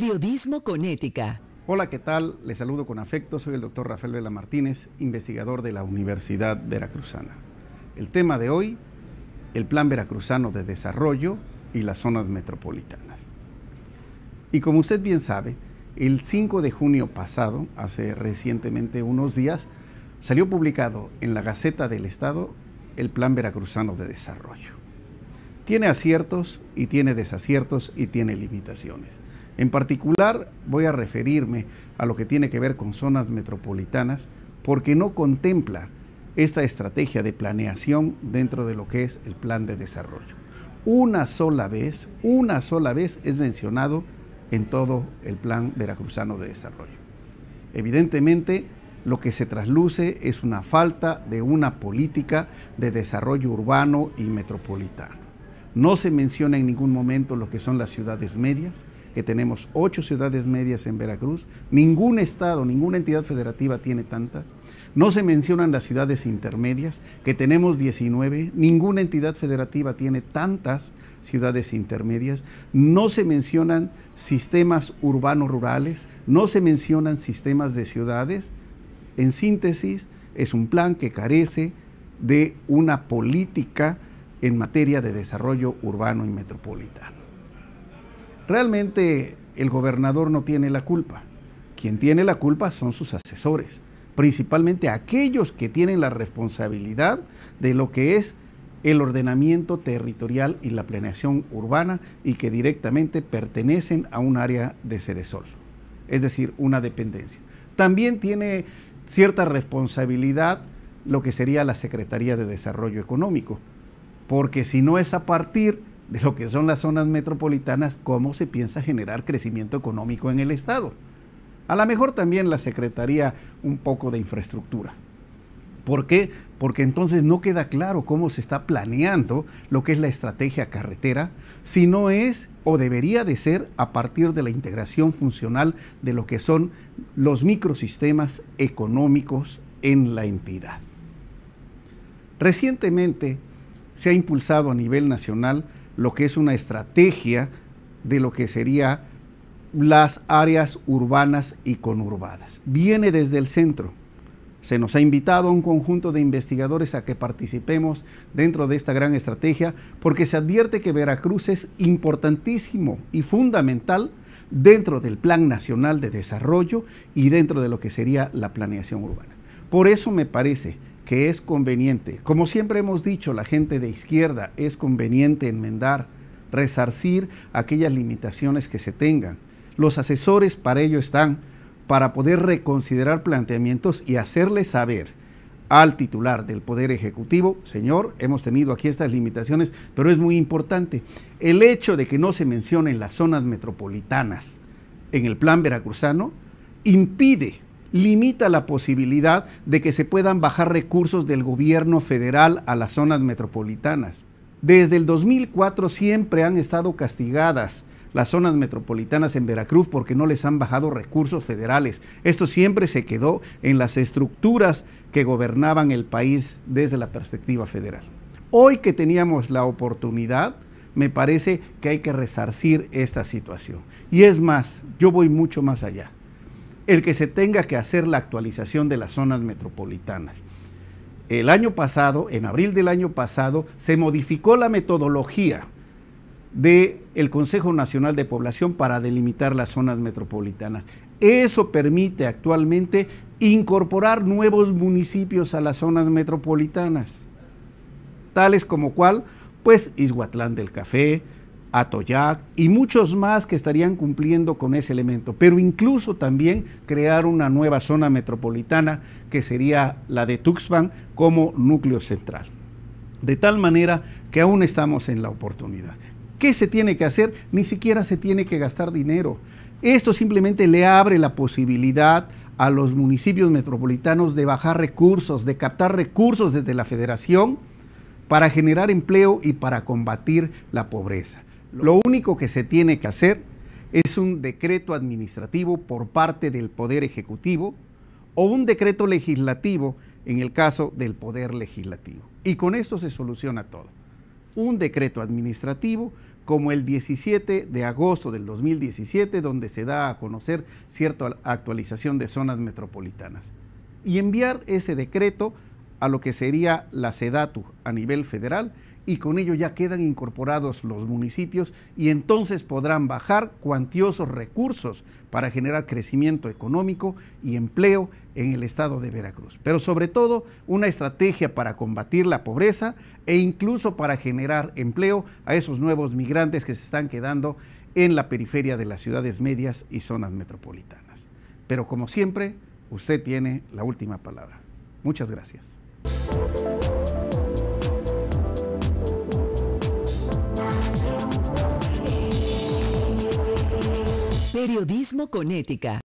Periodismo con ética. Hola, ¿qué tal? Les saludo con afecto. Soy el doctor Rafael Vela Martínez, investigador de la Universidad Veracruzana. El tema de hoy, el Plan Veracruzano de Desarrollo y las zonas metropolitanas. Y como usted bien sabe, el 5 de junio pasado, hace recientemente unos días, salió publicado en la Gaceta del Estado el Plan Veracruzano de Desarrollo. Tiene aciertos y tiene desaciertos y tiene limitaciones. En particular voy a referirme a lo que tiene que ver con zonas metropolitanas porque no contempla esta estrategia de planeación dentro de lo que es el plan de desarrollo. Una sola vez, una sola vez es mencionado en todo el plan veracruzano de desarrollo. Evidentemente, lo que se trasluce es una falta de una política de desarrollo urbano y metropolitano. No se menciona en ningún momento lo que son las ciudades medias, que tenemos ocho ciudades medias en Veracruz. Ningún estado, ninguna entidad federativa tiene tantas. No se mencionan las ciudades intermedias, que tenemos 19. Ninguna entidad federativa tiene tantas ciudades intermedias. No se mencionan sistemas urbanos rurales, no se mencionan sistemas de ciudades. En síntesis, es un plan que carece de una política en materia de desarrollo urbano y metropolitano. Realmente el gobernador no tiene la culpa. Quien tiene la culpa son sus asesores, principalmente aquellos que tienen la responsabilidad de lo que es el ordenamiento territorial y la planeación urbana y que directamente pertenecen a un área de Cedesol, es decir, una dependencia. También tiene cierta responsabilidad lo que sería la Secretaría de Desarrollo Económico, porque si no es a partir de lo que son las zonas metropolitanas, cómo se piensa generar crecimiento económico en el Estado. A lo mejor también la Secretaría un poco de infraestructura. ¿Por qué? Porque entonces no queda claro cómo se está planeando lo que es la estrategia carretera, si no es o debería de ser a partir de la integración funcional de lo que son los microsistemas económicos en la entidad. Recientemente se ha impulsado a nivel nacional lo que es una estrategia de lo que sería las áreas urbanas y conurbadas. Viene desde el centro. Se nos ha invitado a un conjunto de investigadores a que participemos dentro de esta gran estrategia porque se advierte que Veracruz es importantísimo y fundamental dentro del Plan Nacional de Desarrollo y dentro de lo que sería la planeación urbana. Por eso me parece que es conveniente, como siempre hemos dicho, la gente de izquierda, es conveniente enmendar, resarcir aquellas limitaciones que se tengan. Los asesores para ello están, para poder reconsiderar planteamientos y hacerle saber al titular del Poder Ejecutivo, señor, hemos tenido aquí estas limitaciones, pero es muy importante, el hecho de que no se mencionen las zonas metropolitanas en el plan veracruzano impide limita la posibilidad de que se puedan bajar recursos del gobierno federal a las zonas metropolitanas. Desde el 2004 siempre han estado castigadas las zonas metropolitanas en Veracruz porque no les han bajado recursos federales. Esto siempre se quedó en las estructuras que gobernaban el país desde la perspectiva federal. Hoy que teníamos la oportunidad, me parece que hay que resarcir esta situación. Y es más, yo voy mucho más allá el que se tenga que hacer la actualización de las zonas metropolitanas. El año pasado, en abril del año pasado, se modificó la metodología del el Consejo Nacional de Población para delimitar las zonas metropolitanas. Eso permite actualmente incorporar nuevos municipios a las zonas metropolitanas, tales como cuál, pues Izhuatlán del Café, Atoyac y muchos más que estarían cumpliendo con ese elemento, pero incluso también crear una nueva zona metropolitana que sería la de Tuxpan como núcleo central. De tal manera que aún estamos en la oportunidad. ¿Qué se tiene que hacer? Ni siquiera se tiene que gastar dinero. Esto simplemente le abre la posibilidad a los municipios metropolitanos de bajar recursos, de captar recursos desde la federación para generar empleo y para combatir la pobreza. Lo único que se tiene que hacer es un decreto administrativo por parte del Poder Ejecutivo o un decreto legislativo en el caso del Poder Legislativo. Y con esto se soluciona todo. Un decreto administrativo como el 17 de agosto del 2017, donde se da a conocer cierta actualización de zonas metropolitanas. Y enviar ese decreto a lo que sería la SEDATU a nivel federal y con ello ya quedan incorporados los municipios y entonces podrán bajar cuantiosos recursos para generar crecimiento económico y empleo en el estado de Veracruz. Pero sobre todo una estrategia para combatir la pobreza e incluso para generar empleo a esos nuevos migrantes que se están quedando en la periferia de las ciudades medias y zonas metropolitanas. Pero como siempre, usted tiene la última palabra. Muchas gracias. Periodismo con ética.